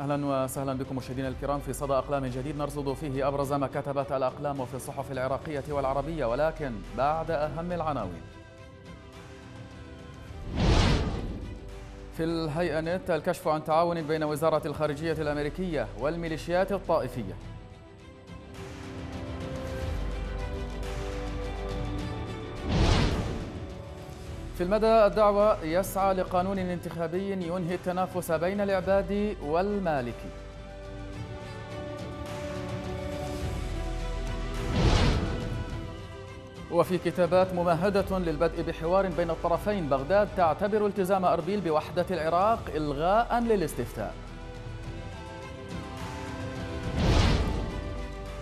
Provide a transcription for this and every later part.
أهلا وسهلا بكم مشاهدينا الكرام في صدى أقلام جديد نرصد فيه أبرز ما كتبت الأقلام في الصحف العراقية والعربية ولكن بعد أهم العناوين. في الهيئة نت الكشف عن تعاون بين وزارة الخارجية الأمريكية والميليشيات الطائفية. في المدى الدعوة يسعى لقانون انتخابي ينهي التنافس بين العباد والمالكي وفي كتابات ممهدة للبدء بحوار بين الطرفين بغداد تعتبر التزام أربيل بوحدة العراق إلغاء للاستفتاء.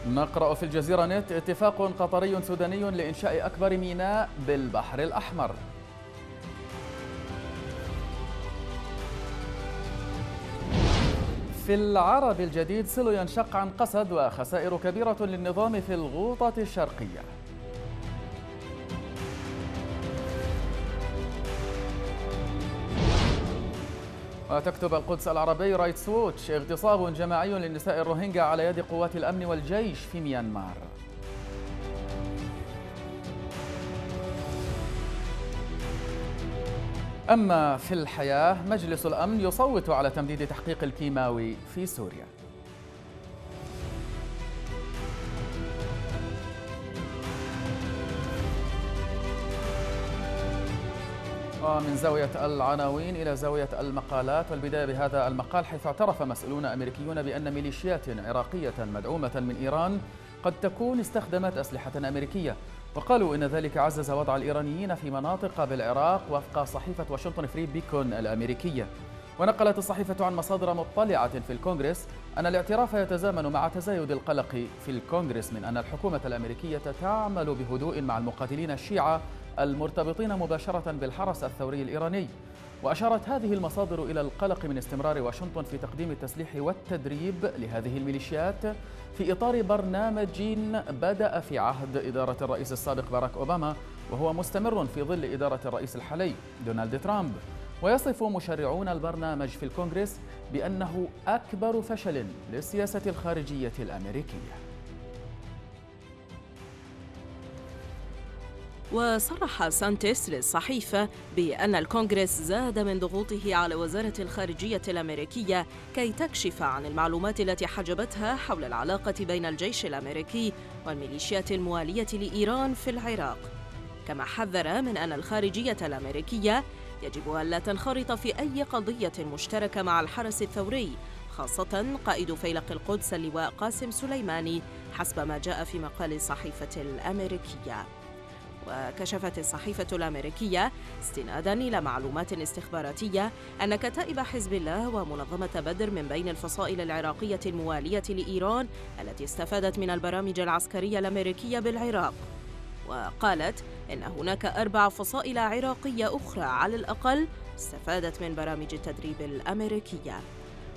نقرأ في الجزيرة نت اتفاق قطري سوداني لإنشاء أكبر ميناء بالبحر الأحمر. في العرب الجديد سلو ينشق عن قسد وخسائر كبيرة للنظام في الغوطة الشرقية. وتكتب القدس العربي رايتس ووتش اغتصاب جماعي للنساء الروهينجا على يد قوات الأمن والجيش في ميانمار. أما في الحياة مجلس الأمن يصوت على تمديد تحقيق الكيماوي في سوريا. ومن زاوية العناوين إلى زاوية المقالات والبداية بهذا المقال حيث اعترف مسؤولون أمريكيون بأن ميليشيات عراقية مدعومة من إيران قد تكون استخدمت أسلحة أمريكية. وقالوا إن ذلك عزز وضع الإيرانيين في مناطق بالعراق وفق صحيفة واشنطن فري بيكون الأمريكية. ونقلت الصحيفة عن مصادر مطلعة في الكونغرس أن الاعتراف يتزامن مع تزايد القلق في الكونغرس من أن الحكومة الأمريكية تعمل بهدوء مع المقاتلين الشيعة المرتبطين مباشرة بالحرس الثوري الإيراني. وأشارت هذه المصادر إلى القلق من استمرار واشنطن في تقديم التسليح والتدريب لهذه الميليشيات. في إطار برنامج بدأ في عهد إدارة الرئيس السابق باراك أوباما وهو مستمر في ظل إدارة الرئيس الحالي دونالد ترامب. ويصف مشرعون البرنامج في الكونغرس بأنه أكبر فشل للسياسة الخارجية الأمريكية. وصرح سانتيس للصحيفة بأن الكونغرس زاد من ضغوطه على وزارة الخارجية الأمريكية كي تكشف عن المعلومات التي حجبتها حول العلاقة بين الجيش الأمريكي والميليشيات الموالية لإيران في العراق. كما حذر من أن الخارجية الأمريكية يجب ألا تنخرط في أي قضية مشتركة مع الحرس الثوري خاصة قائد فيلق القدس اللواء قاسم سليماني حسب ما جاء في مقال الصحيفة الأمريكية. وكشفت الصحيفة الأمريكية استنادا إلى معلومات استخباراتية أن كتائب حزب الله ومنظمة بدر من بين الفصائل العراقية الموالية لإيران التي استفادت من البرامج العسكرية الأمريكية بالعراق. وقالت إن هناك أربع فصائل عراقية أخرى على الأقل استفادت من برامج التدريب الأمريكية.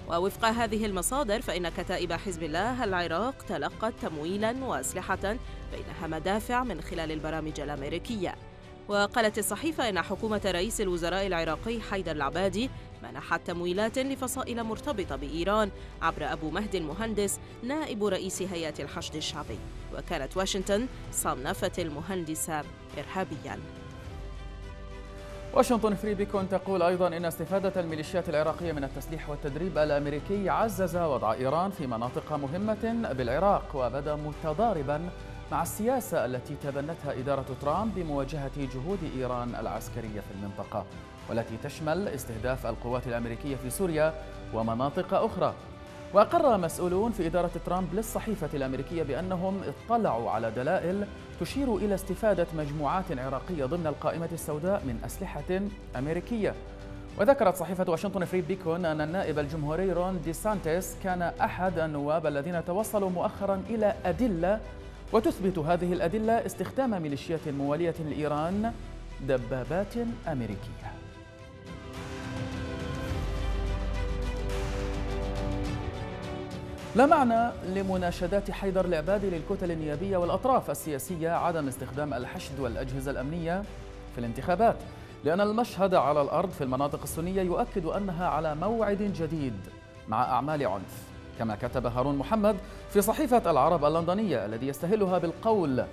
ووفق هذه المصادر فإن كتائب حزب الله العراق تلقت تمويلا وأسلحة بينها مدافع من خلال البرامج الأمريكية. وقالت الصحيفة إن حكومة رئيس الوزراء العراقي حيدر العبادي منحت تمويلات لفصائل مرتبطة بإيران عبر أبو مهدي المهندس نائب رئيس هيئة الحشد الشعبي. وكانت واشنطن صنفت المهندس إرهابياً. واشنطن فري بيكون تقول أيضا إن استفادة الميليشيات العراقية من التسليح والتدريب الأمريكي عزز وضع إيران في مناطق مهمة بالعراق وبدأ متضاربا مع السياسة التي تبنتها إدارة ترامب بمواجهة جهود إيران العسكرية في المنطقة والتي تشمل استهداف القوات الأمريكية في سوريا ومناطق أخرى. وأقر مسؤولون في إدارة ترامب للصحيفة الأمريكية بأنهم اطلعوا على دلائل تشير إلى استفادة مجموعات عراقية ضمن القائمة السوداء من أسلحة أمريكية. وذكرت صحيفة واشنطن فري بيكون أن النائب الجمهوري رون دي سانتيس كان أحد النواب الذين توصلوا مؤخرا إلى أدلة وتثبت هذه الأدلة استخدام ميليشيات موالية لإيران دبابات أمريكية. لا معنى لمناشدات حيدر العبادي للكتل النيابية والأطراف السياسية عدم استخدام الحشد والأجهزة الأمنية في الانتخابات لأن المشهد على الأرض في المناطق السنية يؤكد أنها على موعد جديد مع أعمال عنف. كما كتب هارون محمد في صحيفة العرب اللندنية الذي يستهلها بالقول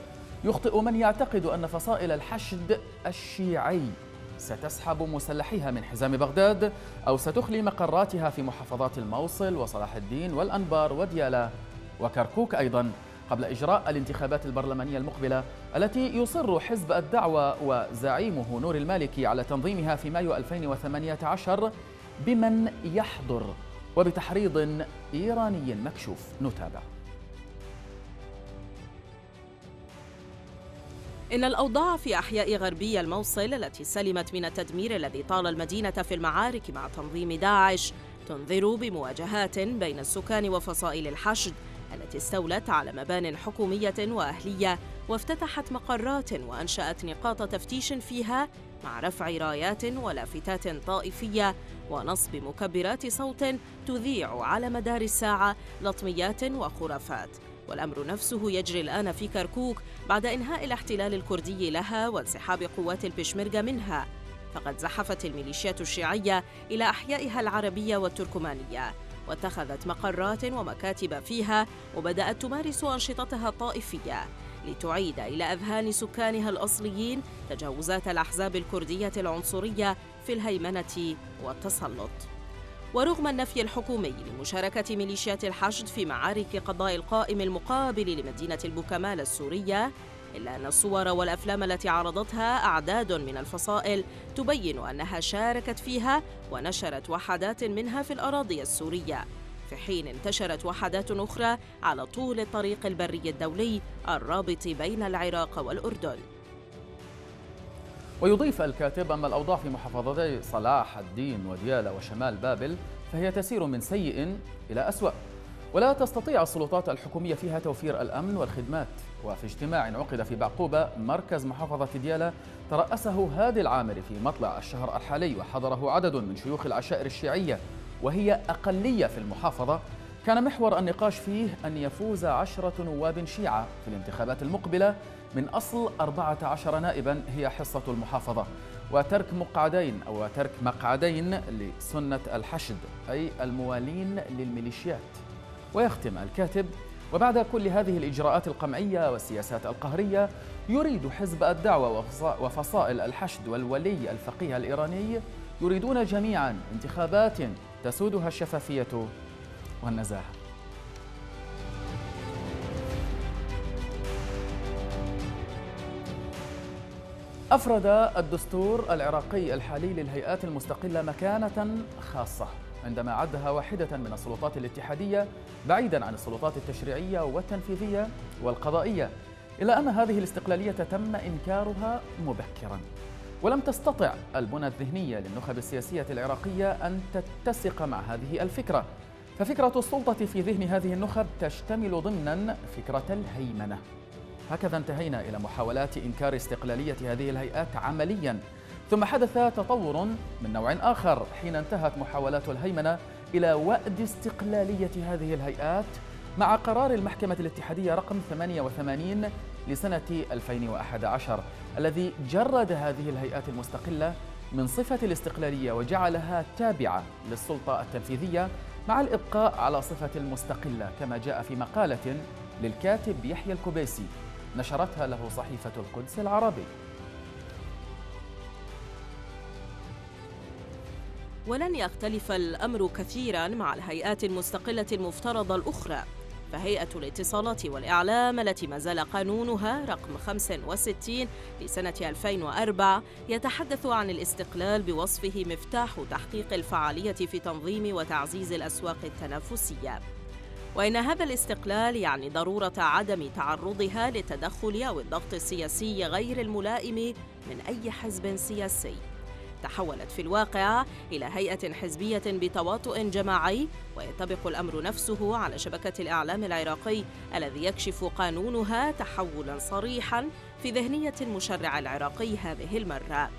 يخطئ من يعتقد أن فصائل الحشد الشيعي ستسحب مسلحيها من حزام بغداد أو ستخلي مقراتها في محافظات الموصل وصلاح الدين والأنبار وديالا وكركوك أيضا قبل إجراء الانتخابات البرلمانية المقبلة التي يصر حزب الدعوة وزعيمه نور المالكي على تنظيمها في مايو 2018 بمن يحضر وبتحريض إيراني مكشوف. نتابع. إن الأوضاع في أحياء غربي الموصل التي سلمت من التدمير الذي طال المدينة في المعارك مع تنظيم داعش تنذر بمواجهات بين السكان وفصائل الحشد التي استولت على مبان حكومية وأهلية وافتتحت مقرات وأنشأت نقاط تفتيش فيها مع رفع رايات ولافتات طائفية ونصب مكبرات صوت تذيع على مدار الساعة لطميات وخرافات. والأمر نفسه يجري الآن في كركوك بعد إنهاء الاحتلال الكردي لها وانسحاب قوات البشمركة منها. فقد زحفت الميليشيات الشيعية إلى أحيائها العربية والتركمانية واتخذت مقرات ومكاتب فيها وبدأت تمارس أنشطتها الطائفية لتعيد إلى أذهان سكانها الأصليين تجاوزات الأحزاب الكردية العنصرية في الهيمنة والتسلط. ورغم النفي الحكومي لمشاركة ميليشيات الحشد في معارك قضاء القائم المقابل لمدينة البوكمال السورية إلا أن الصور والأفلام التي عرضتها أعداد من الفصائل تبين أنها شاركت فيها ونشرت وحدات منها في الأراضي السورية. في حين انتشرت وحدات أخرى على طول الطريق البري الدولي الرابط بين العراق والأردن. ويضيف الكاتب أما الأوضاع في محافظتي صلاح الدين وديالى وشمال بابل فهي تسير من سيء إلى أسوأ. ولا تستطيع السلطات الحكومية فيها توفير الأمن والخدمات. وفي اجتماع عقد في بعقوبة مركز محافظة ديالى ترأسه هادي العامري في مطلع الشهر الحالي وحضره عدد من شيوخ العشائر الشيعية وهي أقلية في المحافظة. كان محور النقاش فيه أن يفوز عشرة نواب شيعة في الانتخابات المقبلة من أصل 14 نائبا هي حصة المحافظة وترك مقعدين أو ترك مقعدين لسنة الحشد أي الموالين للميليشيات. ويختم الكاتب وبعد كل هذه الإجراءات القمعية والسياسات القهرية يريد حزب الدعوة وفصائل الحشد والولي الفقيه الإيراني يريدون جميعا انتخابات تسودها الشفافية والنزاهة. أفرد الدستور العراقي الحالي للهيئات المستقلة مكانة خاصة عندما عدها واحدة من السلطات الاتحادية بعيدا عن السلطات التشريعية والتنفيذية والقضائية إلا أن هذه الاستقلالية تم إنكارها مبكرا. ولم تستطع البنى الذهنية للنخب السياسية العراقية أن تتسق مع هذه الفكرة. ففكرة السلطة في ذهن هذه النخب تشتمل ضمنا فكرة الهيمنة. هكذا انتهينا إلى محاولات إنكار استقلالية هذه الهيئات عمليا. ثم حدث تطور من نوع آخر حين انتهت محاولات الهيمنة إلى وأد استقلالية هذه الهيئات مع قرار المحكمة الاتحادية رقم 88 لسنة 2011 الذي جرد هذه الهيئات المستقلة من صفة الاستقلالية وجعلها تابعة للسلطة التنفيذية مع الإبقاء على صفة المستقلة كما جاء في مقالة للكاتب يحيى الكبيسي نشرتها له صحيفة القدس العربي. ولن يختلف الأمر كثيرا مع الهيئات المستقلة المفترضة الأخرى فهيئة الاتصالات والإعلام التي ما زال قانونها رقم 65 لسنة 2004 يتحدث عن الاستقلال بوصفه مفتاح تحقيق الفعالية في تنظيم وتعزيز الأسواق التنافسية. وإن هذا الاستقلال يعني ضرورة عدم تعرضها للتدخل أو الضغط السياسي غير الملائم من أي حزب سياسي. تحولت في الواقع إلى هيئة حزبية بتواطؤ جماعي وينطبق الأمر نفسه على شبكة الإعلام العراقي الذي يكشف قانونها تحولا صريحا في ذهنية المشرع العراقي هذه المرة.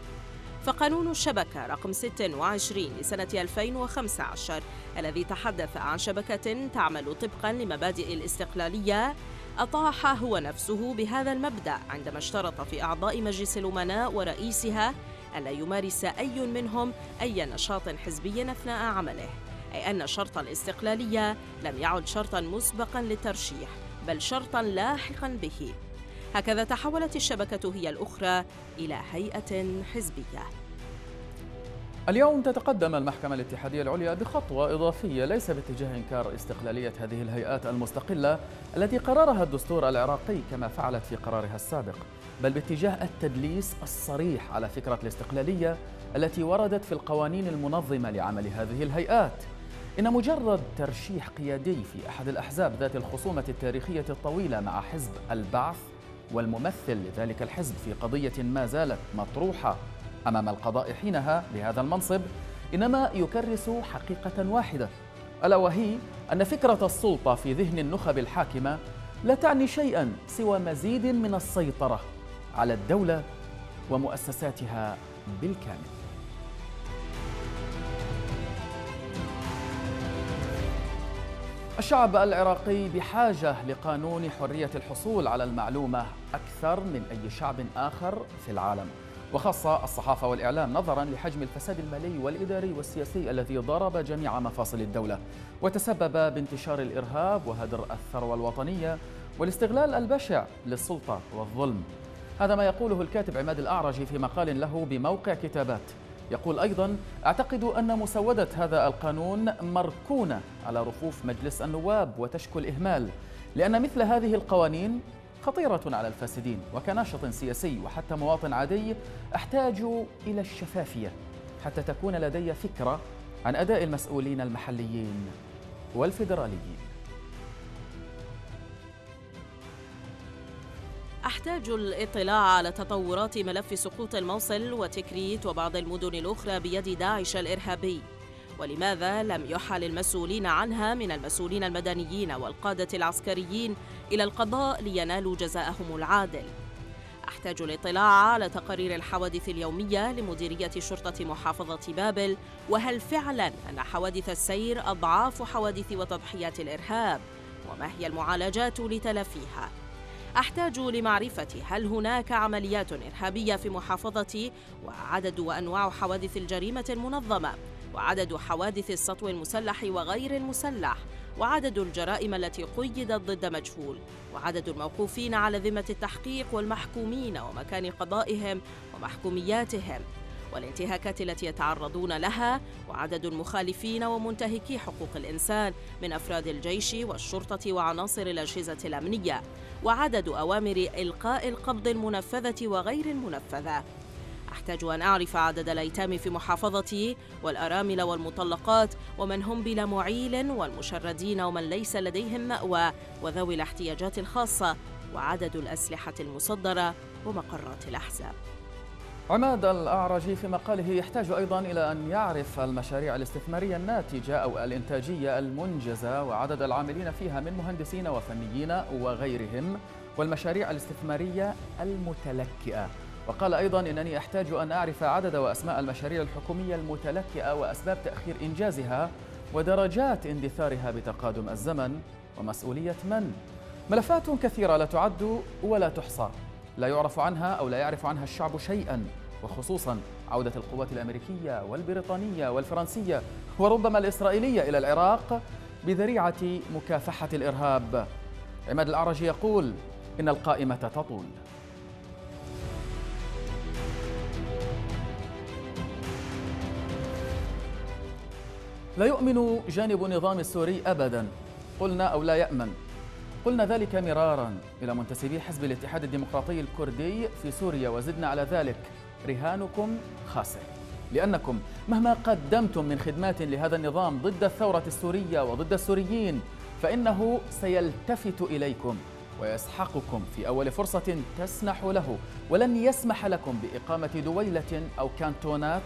فقانون الشبكة رقم 26 لسنة 2015 الذي تحدث عن شبكة تعمل طبقا لمبادئ الاستقلالية أطاح هو نفسه بهذا المبدأ عندما اشترط في أعضاء مجلس الأمناء ورئيسها ألا يمارس أي منهم أي نشاط حزبي أثناء عمله أي أن شرط الاستقلالية لم يعد شرطا مسبقا للترشيح بل شرطا لاحقا به. هكذا تحولت الشبكة هي الأخرى إلى هيئة حزبية. اليوم تتقدم المحكمة الاتحادية العليا بخطوة إضافية ليس باتجاه إنكار استقلالية هذه الهيئات المستقلة التي قررها الدستور العراقي كما فعلت في قرارها السابق بل باتجاه التدليس الصريح على فكرة الاستقلالية التي وردت في القوانين المنظمة لعمل هذه الهيئات. إن مجرد ترشيح قيادي في أحد الأحزاب ذات الخصومة التاريخية الطويلة مع حزب البعث والممثل لذلك الحزب في قضية ما زالت مطروحة أمام القضاء حينها بهذا المنصب إنما يكرس حقيقة واحدة. ألا وهي أن فكرة السلطة في ذهن النخب الحاكمة لا تعني شيئا سوى مزيد من السيطرة على الدولة ومؤسساتها بالكامل. الشعب العراقي بحاجة لقانون حرية الحصول على المعلومة أكثر من أي شعب آخر في العالم. وخاصة الصحافة والإعلام نظرا لحجم الفساد المالي والإداري والسياسي الذي ضرب جميع مفاصل الدولة وتسبب بانتشار الإرهاب وهدر الثروة الوطنية والاستغلال البشع للسلطة والظلم. هذا ما يقوله الكاتب عماد الأعرجي في مقال له بموقع كتابات. يقول أيضا أعتقد أن مسودة هذا القانون مركونة على رفوف مجلس النواب وتشكو الإهمال لأن مثل هذه القوانين خطيرة على الفاسدين وكناشط سياسي وحتى مواطن عادي أحتاج إلى الشفافية حتى تكون لدي فكرة عن أداء المسؤولين المحليين والفيدراليين. أحتاج الاطلاع على تطورات ملف سقوط الموصل وتكريت وبعض المدن الأخرى بيد داعش الإرهابي. ولماذا لم يحل المسؤولين عنها من المسؤولين المدنيين والقادة العسكريين إلى القضاء لينالوا جزاءهم العادل؟ أحتاج الاطلاع على تقارير الحوادث اليومية لمديرية شرطة محافظة بابل. وهل فعلا أن حوادث السير أضعاف حوادث وتضحيات الإرهاب؟ وما هي المعالجات لتلافيها أحتاج لمعرفة هل هناك عمليات إرهابية في محافظتي؟ وعدد وأنواع حوادث الجريمة المنظمة. وعدد حوادث السطو المسلح وغير المسلح. وعدد الجرائم التي قيدت ضد مجهول. وعدد الموقوفين على ذمة التحقيق والمحكومين ومكان قضائهم ومحكومياتهم. والانتهاكات التي يتعرضون لها. وعدد المخالفين ومنتهكي حقوق الإنسان من أفراد الجيش والشرطة وعناصر الأجهزة الأمنية. وعدد أوامر إلقاء القبض المنفذة وغير المنفذة. أحتاج أن أعرف عدد الأيتام في محافظتي والأرامل والمطلقات ومن هم بلا معيل والمشردين ومن ليس لديهم مأوى وذوي الاحتياجات الخاصة وعدد الأسلحة المصدرة ومقرات الأحزاب. عماد الأعرجي في مقاله يحتاج أيضا إلى أن يعرف المشاريع الاستثمارية الناتجة أو الإنتاجية المنجزة وعدد العاملين فيها من مهندسين وفنيين وغيرهم والمشاريع الاستثمارية المتلكئة. وقال أيضا إنني أحتاج أن أعرف عدد وأسماء المشاريع الحكومية المتلكئة وأسباب تأخير إنجازها ودرجات اندثارها بتقادم الزمن. ومسؤولية من؟ ملفات كثيرة لا تعد ولا تحصى. لا يعرف عنها أو لا يعرف عنها الشعب شيئا وخصوصا عودة القوات الأمريكية والبريطانية والفرنسية وربما الإسرائيلية إلى العراق بذريعة مكافحة الإرهاب. عماد الأعرج يقول إن القائمة تطول. لا يؤمن جانب النظام السوري أبدا. قلنا أو لا يأمن. قلنا ذلك مرارا إلى منتسبي حزب الاتحاد الديمقراطي الكردي في سوريا وزدنا على ذلك رهانكم خاسر. لأنكم مهما قدمتم من خدمات لهذا النظام ضد الثورة السورية وضد السوريين فإنه سيلتفت إليكم ويسحقكم في أول فرصة تسنح له ولن يسمح لكم بإقامة دويلة أو كانتونات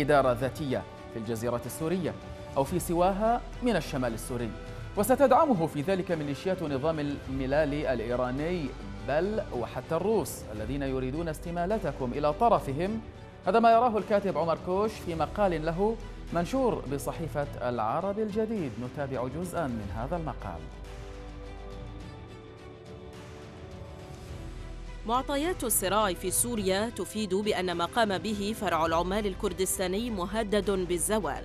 إدارة ذاتية في الجزيرة السورية أو في سواها من الشمال السوري. وستدعمه في ذلك ميليشيات نظام الملال الإيراني بل وحتى الروس الذين يريدون استمالتكم إلى طرفهم. هذا ما يراه الكاتب عمر كوش في مقال له منشور بصحيفة العرب الجديد. نتابع جزءا من هذا المقال. معطيات الصراع في سوريا تفيد بأن ما قام به فرع العمال الكردستاني مهدد بالزوال.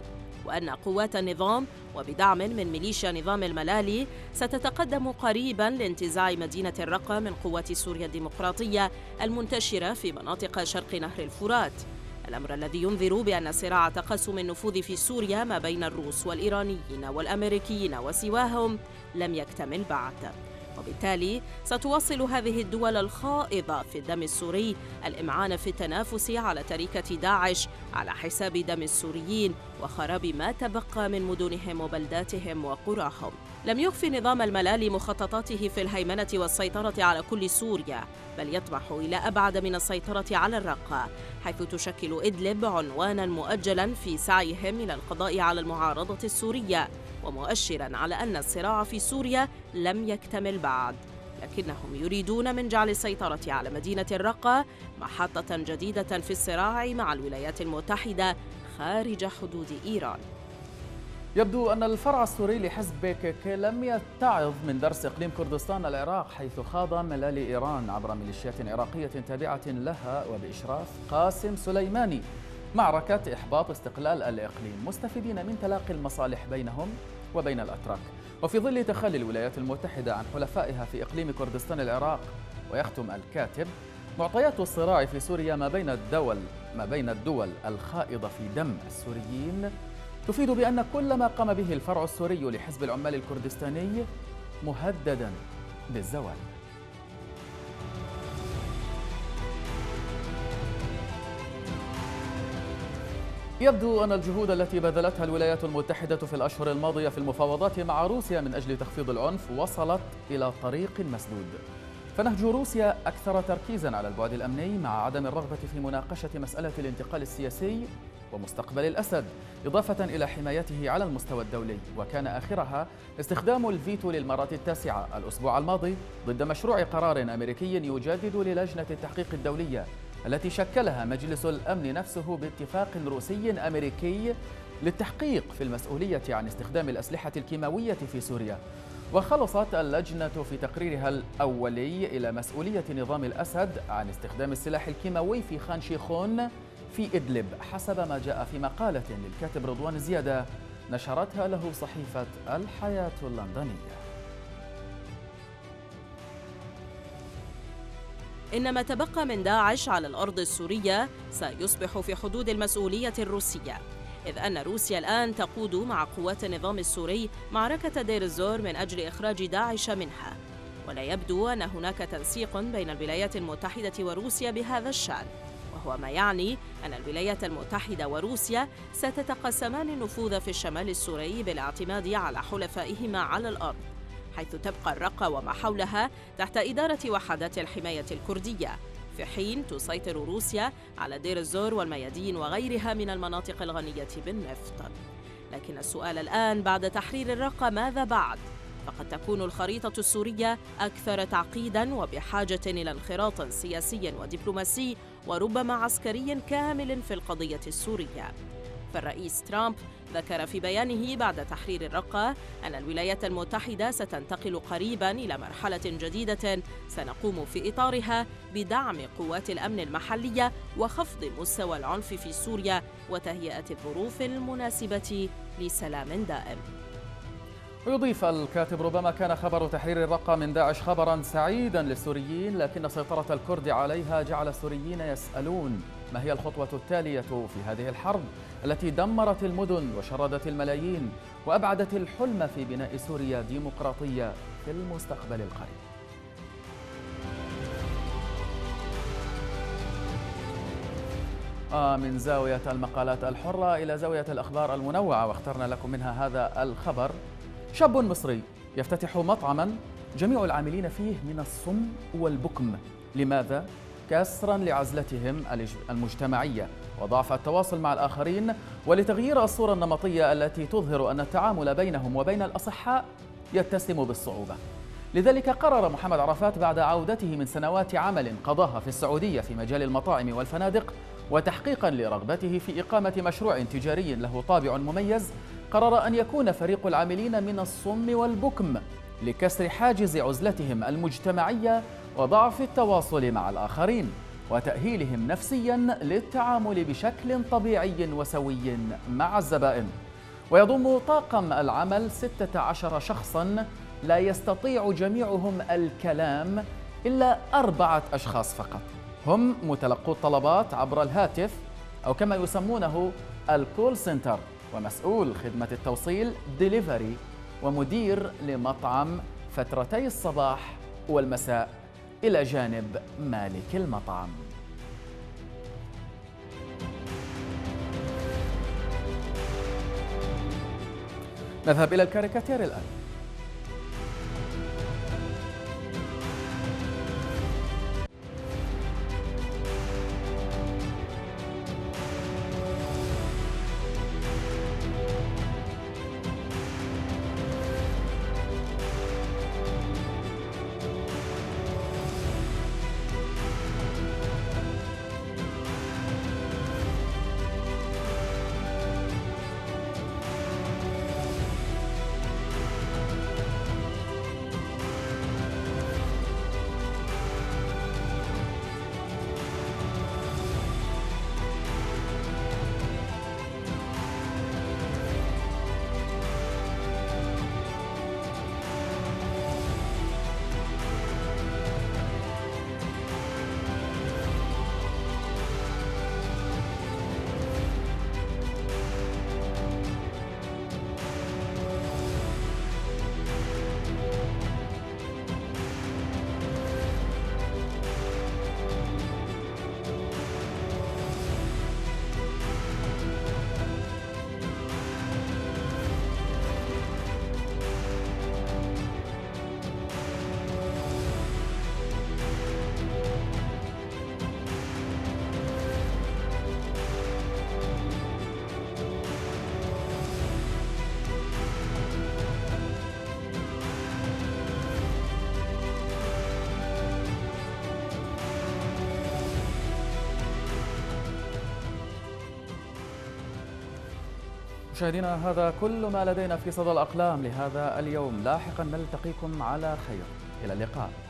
وأن قوات النظام وبدعم من ميليشيا نظام الملالي ستتقدم قريبا لانتزاع مدينة الرقة من قوات سوريا الديمقراطية المنتشرة في مناطق شرق نهر الفرات. الأمر الذي ينذر بأن صراع تقسم النفوذ في سوريا ما بين الروس والإيرانيين والأمريكيين وسواهم لم يكتمل بعد. وبالتالي ستواصل هذه الدول الخائضة في الدم السوري. الإمعان في التنافس على تركة داعش على حساب دم السوريين وخراب ما تبقى من مدنهم وبلداتهم وقراهم. لم يخف نظام الملالي مخططاته في الهيمنة والسيطرة على كل سوريا بل يطمح إلى أبعد من السيطرة على الرقة حيث تشكل إدلب عنوانا مؤجلا في سعيهم إلى القضاء على المعارضة السورية ومؤشرا على أن الصراع في سوريا لم يكتمل بعد لكنهم يريدون من جعل السيطرة على مدينة الرقة محطة جديدة في الصراع مع الولايات المتحدة خارج حدود إيران. يبدو أن الفرع السوري لحزب بيكيك لم يتعظ من درس إقليم كردستان العراق حيث خاض ملالي إيران عبر ميليشيات عراقية تابعة لها وبإشراف قاسم سليماني. معركة إحباط استقلال الإقليم مستفيدين من تلاقي المصالح بينهم وبين الأتراك. وفي ظل تخلي الولايات المتحدة عن حلفائها في إقليم كردستان العراق ويختم الكاتب معطيات الصراع في سوريا ما بين الدول ما بين الدول الخائضة في دم السوريين تفيد بأن كل ما قام به الفرع السوري لحزب العمال الكردستاني مهددا بالزوال. يبدو أن الجهود التي بذلتها الولايات المتحدة في الأشهر الماضية في المفاوضات مع روسيا من أجل تخفيض العنف وصلت إلى طريق مسدود. فنهج روسيا أكثر تركيزا على البعد الأمني مع عدم الرغبة في مناقشة مسألة الانتقال السياسي ومستقبل الأسد إضافة إلى حمايته على المستوى الدولي. وكان آخرها استخدام الفيتو للمرة التاسعة الأسبوع الماضي ضد مشروع قرار أمريكي يجدد للجنة التحقيق الدولية. التي شكلها مجلس الأمن نفسه باتفاق روسي أمريكي للتحقيق في المسؤولية عن استخدام الأسلحة الكيماوية في سوريا. وخلصت اللجنة في تقريرها الأولي إلى مسؤولية نظام الأسد عن استخدام السلاح الكيماوي في خان شيخون في إدلب حسب ما جاء في مقالة للكاتب رضوان زيادة نشرتها له صحيفة الحياة اللندنية. إن ما تبقى من داعش على الأرض السورية سيصبح في حدود المسؤولية الروسية. إذ أن روسيا الآن تقود مع قوات النظام السوري معركة دير الزور من أجل إخراج داعش منها. ولا يبدو أن هناك تنسيق بين الولايات المتحدة وروسيا بهذا الشأن. وهو ما يعني أن الولايات المتحدة وروسيا ستتقسمان النفوذ في الشمال السوري بالاعتماد على حلفائهما على الأرض. حيث تبقى الرقة وما حولها تحت إدارة وحدات الحماية الكردية. في حين تسيطر روسيا على دير الزور والميادين وغيرها من المناطق الغنية بالنفط. لكن السؤال الآن بعد تحرير الرقة ماذا بعد؟ فقد تكون الخريطة السورية أكثر تعقيداً وبحاجة إلى انخراط سياسي ودبلوماسي وربما عسكري كامل في القضية السورية. فالرئيس ترامب ذكر في بيانه بعد تحرير الرقة أن الولايات المتحدة ستنتقل قريبا إلى مرحلة جديدة سنقوم في إطارها بدعم قوات الأمن المحلية وخفض مستوى العنف في سوريا وتهيئة الظروف المناسبة لسلام دائم. ويضيف الكاتب ربما كان خبر تحرير الرقة من داعش خبرا سعيدا للسوريين لكن سيطرة الكرد عليها جعل السوريين يسألون. ما هي الخطوة التالية في هذه الحرب التي دمرت المدن وشردت الملايين وأبعدت الحلم في بناء سوريا ديمقراطية في المستقبل القريب؟ آه من زاوية المقالات الحرة إلى زاوية الأخبار المنوعة واخترنا لكم منها هذا الخبر. شاب مصري يفتتح مطعما جميع العاملين فيه من الصم والبكم. لماذا؟ كسرا لعزلتهم المجتمعية. وضعف التواصل مع الآخرين ولتغيير الصورة النمطية التي تظهر أن التعامل بينهم وبين الأصحاء يتسم بالصعوبة. لذلك قرر محمد عرفات بعد عودته من سنوات عمل قضاها في السعودية في مجال المطاعم والفنادق وتحقيقا لرغبته في إقامة مشروع تجاري له طابع مميز. قرر أن يكون فريق العاملين من الصم والبكم لكسر حاجز عزلتهم المجتمعية وضعف التواصل مع الآخرين وتأهيلهم نفسيا للتعامل بشكل طبيعي وسوي مع الزبائن. ويضم طاقم العمل 16 شخصا لا يستطيع جميعهم الكلام إلا أربعة أشخاص فقط. هم متلقو الطلبات عبر الهاتف أو كما يسمونه الكول سنتر ومسؤول خدمة التوصيل ديليفري ومدير لمطعم فترتي الصباح والمساء. إلى جانب مالك المطعم. نذهب إلى الكاريكاتير الآن. مشاهدينا هذا كل ما لدينا في صدى الأقلام. لهذا اليوم لاحقا نلتقيكم على خير. إلى اللقاء.